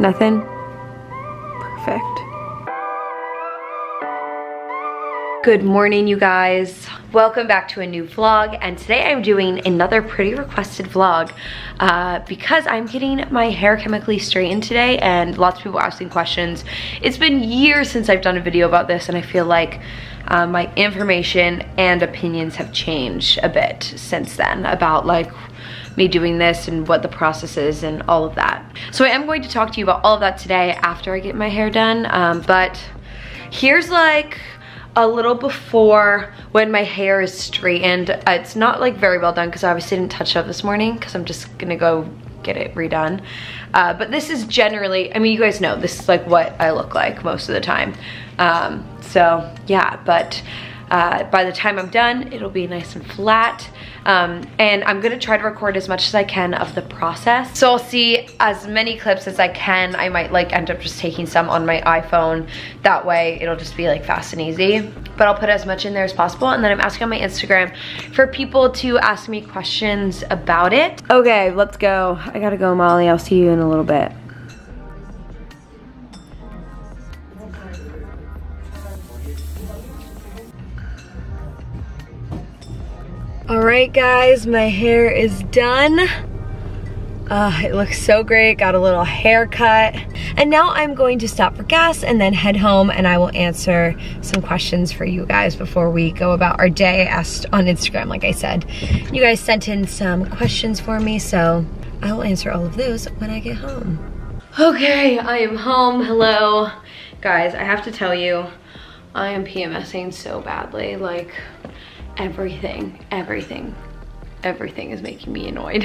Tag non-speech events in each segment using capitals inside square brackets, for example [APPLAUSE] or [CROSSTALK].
Nothing? Perfect. Good morning, you guys. Welcome back to a new vlog, and today I'm doing another pretty requested vlog uh, because I'm getting my hair chemically straightened today, and lots of people asking questions. It's been years since I've done a video about this, and I feel like uh, my information and opinions have changed a bit since then about like me doing this and what the process is and all of that. So I am going to talk to you about all of that today after I get my hair done, um, but here's like a little before when my hair is straightened. Uh, it's not like very well done because I obviously didn't touch it up this morning because I'm just gonna go get it redone. Uh, but this is generally, I mean, you guys know, this is like what I look like most of the time. Um, so yeah, but uh, by the time I'm done, it'll be nice and flat. Um, and I'm gonna try to record as much as I can of the process. So I'll see as many clips as I can. I might like end up just taking some on my iPhone. That way it'll just be like fast and easy. But I'll put as much in there as possible. And then I'm asking on my Instagram for people to ask me questions about it. Okay, let's go. I gotta go, Molly. I'll see you in a little bit. All right, guys, my hair is done. Uh, it looks so great, got a little haircut. And now I'm going to stop for gas and then head home and I will answer some questions for you guys before we go about our day. I asked on Instagram, like I said. You guys sent in some questions for me, so I will answer all of those when I get home. Okay, I am home, hello. Guys, I have to tell you, I am PMSing so badly, like, everything, everything, everything is making me annoyed.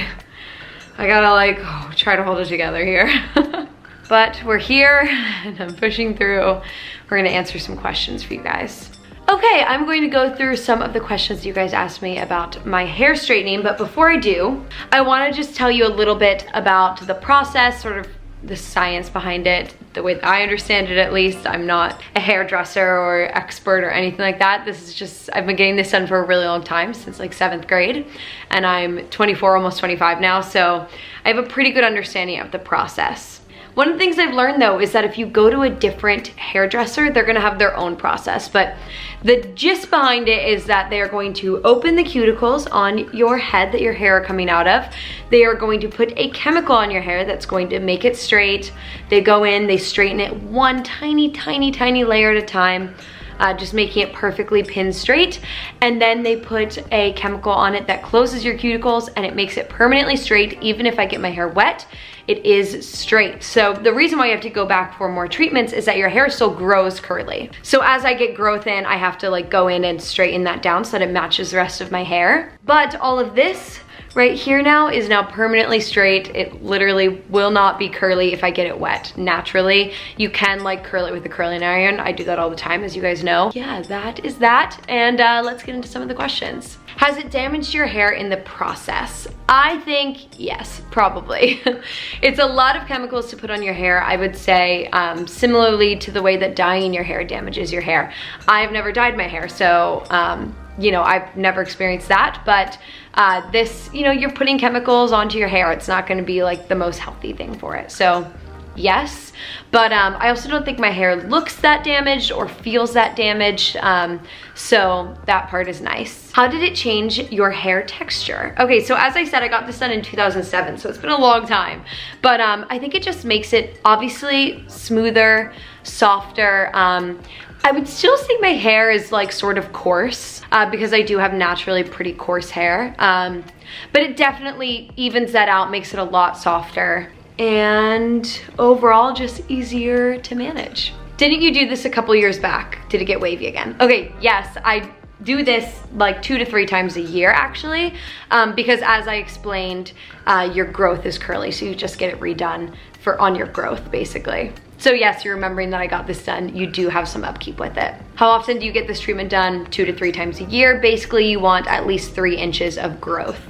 I gotta like oh, try to hold it together here. [LAUGHS] but we're here and I'm pushing through. We're gonna answer some questions for you guys. Okay, I'm going to go through some of the questions you guys asked me about my hair straightening, but before I do, I wanna just tell you a little bit about the process, sort of the science behind it, the way I understand it at least. I'm not a hairdresser or expert or anything like that. This is just, I've been getting this done for a really long time, since like seventh grade, and I'm 24, almost 25 now, so I have a pretty good understanding of the process. One of the things I've learned though is that if you go to a different hairdresser, they're gonna have their own process. But the gist behind it is that they are going to open the cuticles on your head that your hair are coming out of. They are going to put a chemical on your hair that's going to make it straight. They go in, they straighten it one tiny, tiny, tiny layer at a time uh, just making it perfectly pin straight. And then they put a chemical on it that closes your cuticles and it makes it permanently straight. Even if I get my hair wet, it is straight. So the reason why you have to go back for more treatments is that your hair still grows curly. So as I get growth in, I have to like go in and straighten that down so that it matches the rest of my hair. But all of this right here now is now permanently straight. It literally will not be curly if I get it wet naturally. You can like curl it with a curling iron. I do that all the time as you guys know. Yeah, that is that. And uh, let's get into some of the questions. Has it damaged your hair in the process? I think yes, probably. [LAUGHS] it's a lot of chemicals to put on your hair. I would say um, similarly to the way that dyeing your hair damages your hair. I've never dyed my hair, so um, you know, I've never experienced that, but uh, this, you know, you're putting chemicals onto your hair. It's not gonna be like the most healthy thing for it. So yes, but um, I also don't think my hair looks that damaged or feels that damaged. Um, so that part is nice. How did it change your hair texture? Okay, so as I said, I got this done in 2007, so it's been a long time. But um, I think it just makes it obviously smoother, softer. Um, I would still say my hair is like sort of coarse uh, because I do have naturally pretty coarse hair. Um, but it definitely evens that out, makes it a lot softer and overall just easier to manage. Didn't you do this a couple years back? Did it get wavy again? Okay, yes, I do this like two to three times a year actually um, because as I explained uh, your growth is curly so you just get it redone for on your growth basically. So yes, you're remembering that I got this done. You do have some upkeep with it. How often do you get this treatment done? Two to three times a year. Basically, you want at least three inches of growth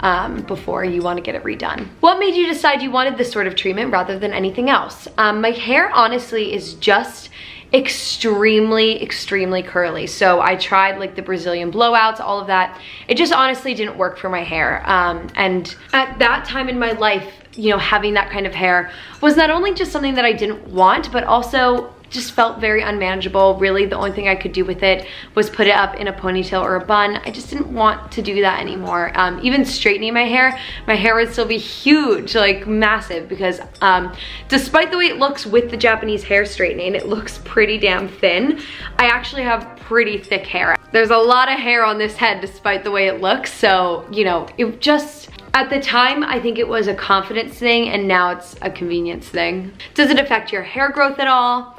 um, before you wanna get it redone. What made you decide you wanted this sort of treatment rather than anything else? Um, my hair honestly is just extremely, extremely curly. So I tried like the Brazilian blowouts, all of that. It just honestly didn't work for my hair. Um, and at that time in my life, you know, having that kind of hair was not only just something that I didn't want, but also just felt very unmanageable. Really, the only thing I could do with it was put it up in a ponytail or a bun. I just didn't want to do that anymore. Um, even straightening my hair, my hair would still be huge, like massive, because um, despite the way it looks with the Japanese hair straightening, it looks pretty damn thin. I actually have pretty thick hair. There's a lot of hair on this head despite the way it looks, so, you know, it just, at the time, I think it was a confidence thing and now it's a convenience thing. Does it affect your hair growth at all?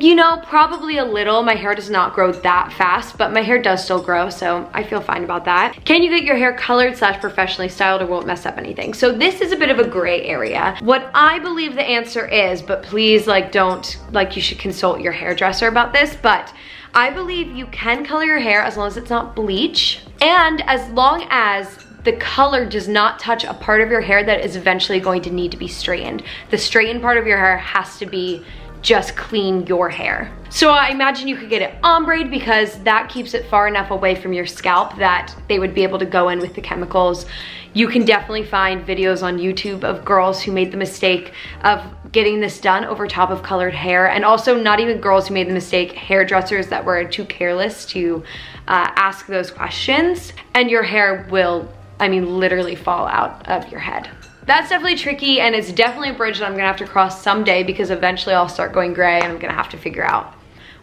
You know, probably a little. My hair does not grow that fast, but my hair does still grow, so I feel fine about that. Can you get your hair colored slash professionally styled or won't mess up anything? So this is a bit of a gray area. What I believe the answer is, but please like don't, like you should consult your hairdresser about this, but I believe you can color your hair as long as it's not bleach and as long as the color does not touch a part of your hair that is eventually going to need to be straightened. The straightened part of your hair has to be just clean your hair. So I imagine you could get it ombre because that keeps it far enough away from your scalp that they would be able to go in with the chemicals. You can definitely find videos on YouTube of girls who made the mistake of getting this done over top of colored hair and also not even girls who made the mistake, hairdressers that were too careless to uh, ask those questions and your hair will I mean, literally fall out of your head. That's definitely tricky and it's definitely a bridge that I'm gonna have to cross someday because eventually I'll start going gray and I'm gonna have to figure out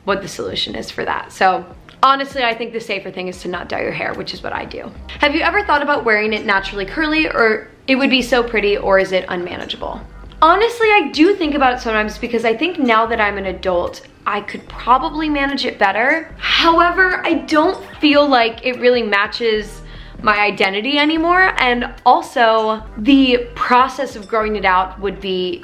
what the solution is for that. So honestly, I think the safer thing is to not dye your hair, which is what I do. Have you ever thought about wearing it naturally curly or it would be so pretty or is it unmanageable? Honestly, I do think about it sometimes because I think now that I'm an adult, I could probably manage it better. However, I don't feel like it really matches my identity anymore. And also the process of growing it out would be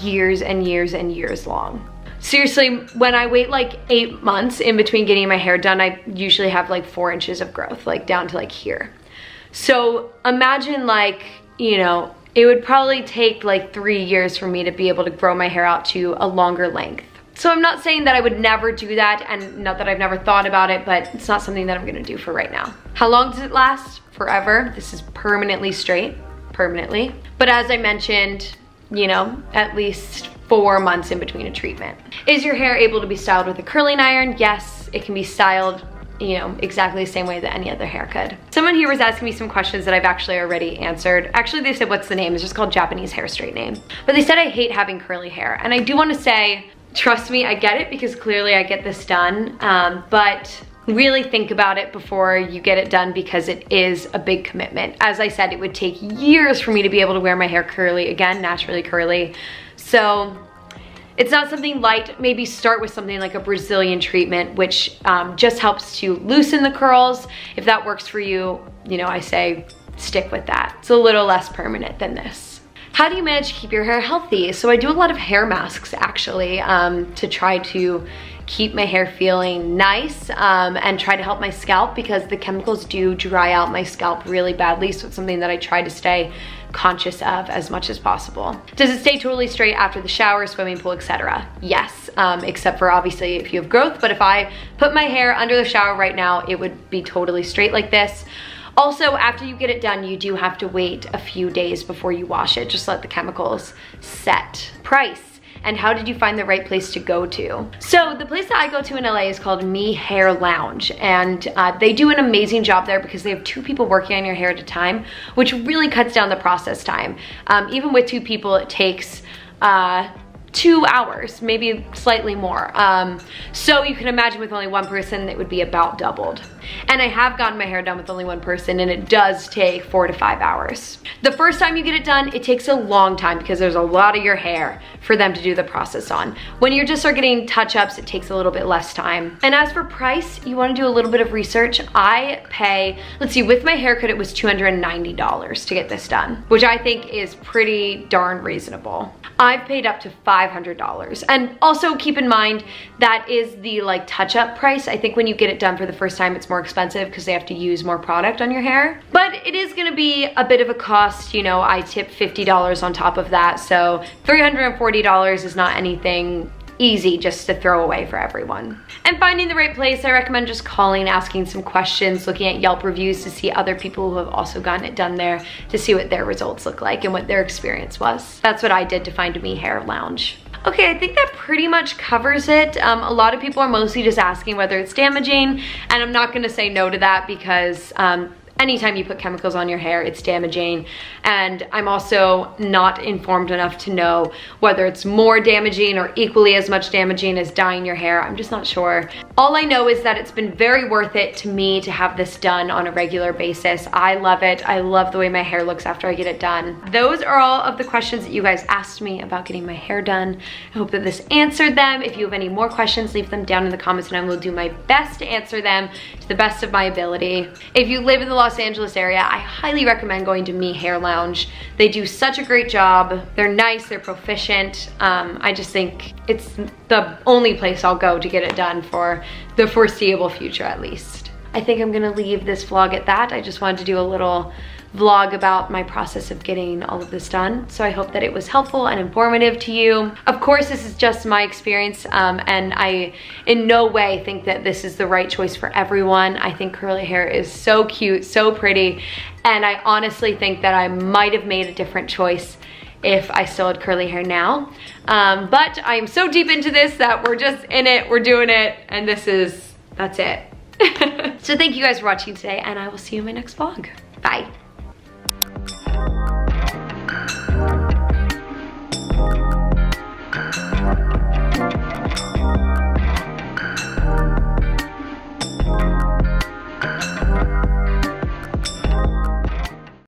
years and years and years long. Seriously, when I wait like eight months in between getting my hair done, I usually have like four inches of growth, like down to like here. So imagine like, you know, it would probably take like three years for me to be able to grow my hair out to a longer length. So I'm not saying that I would never do that and not that I've never thought about it, but it's not something that I'm gonna do for right now. How long does it last? Forever. This is permanently straight, permanently. But as I mentioned, you know, at least four months in between a treatment. Is your hair able to be styled with a curling iron? Yes, it can be styled you know, exactly the same way that any other hair could. Someone here was asking me some questions that I've actually already answered. Actually, they said, what's the name? It's just called Japanese hair straightening. But they said I hate having curly hair. And I do wanna say, trust me, I get it because clearly I get this done. Um, but really think about it before you get it done because it is a big commitment. As I said, it would take years for me to be able to wear my hair curly, again, naturally curly. So it's not something light. Maybe start with something like a Brazilian treatment, which um, just helps to loosen the curls. If that works for you, you know, I say stick with that. It's a little less permanent than this. How do you manage to keep your hair healthy? So I do a lot of hair masks actually um, to try to keep my hair feeling nice um, and try to help my scalp because the chemicals do dry out my scalp really badly. So it's something that I try to stay conscious of as much as possible. Does it stay totally straight after the shower, swimming pool, etc.? Yes, um, except for obviously if you have growth, but if I put my hair under the shower right now, it would be totally straight like this. Also, after you get it done, you do have to wait a few days before you wash it. Just let the chemicals set. Price and how did you find the right place to go to? So the place that I go to in LA is called Me Hair Lounge and uh, they do an amazing job there because they have two people working on your hair at a time, which really cuts down the process time. Um, even with two people, it takes uh, two hours, maybe slightly more. Um, so you can imagine with only one person, it would be about doubled. And I have gotten my hair done with only one person and it does take four to five hours. The first time you get it done, it takes a long time because there's a lot of your hair for them to do the process on. When you're just start getting touch-ups, it takes a little bit less time. And as for price, you wanna do a little bit of research. I pay, let's see, with my haircut, it was $290 to get this done, which I think is pretty darn reasonable. I've paid up to $500. And also keep in mind, that is the like touch-up price. I think when you get it done for the first time, it's more expensive because they have to use more product on your hair. But it is gonna be a bit of a cost, you know, I tip $50 on top of that. So $340 is not anything easy just to throw away for everyone. And finding the right place, I recommend just calling, asking some questions, looking at Yelp reviews to see other people who have also gotten it done there to see what their results look like and what their experience was. That's what I did to find me hair lounge. Okay, I think that pretty much covers it. Um, a lot of people are mostly just asking whether it's damaging, and I'm not gonna say no to that because um, anytime you put chemicals on your hair, it's damaging. And I'm also not informed enough to know whether it's more damaging or equally as much damaging as dyeing your hair. I'm just not sure. All I know is that it's been very worth it to me to have this done on a regular basis. I love it. I love the way my hair looks after I get it done. Those are all of the questions that you guys asked me about getting my hair done. I hope that this answered them. If you have any more questions, leave them down in the comments and I will do my best to answer them to the best of my ability. If you live in the Los Angeles area, I highly recommend going to Me Hair Lounge. They do such a great job. They're nice, they're proficient. Um, I just think it's the only place I'll go to get it done for the foreseeable future at least. I think I'm gonna leave this vlog at that. I just wanted to do a little vlog about my process of getting all of this done. So I hope that it was helpful and informative to you. Of course, this is just my experience um, and I in no way think that this is the right choice for everyone. I think curly hair is so cute, so pretty, and I honestly think that I might have made a different choice if I still had curly hair now. Um, but I'm so deep into this that we're just in it, we're doing it, and this is, that's it. [LAUGHS] so thank you guys for watching today, and I will see you in my next vlog. Bye.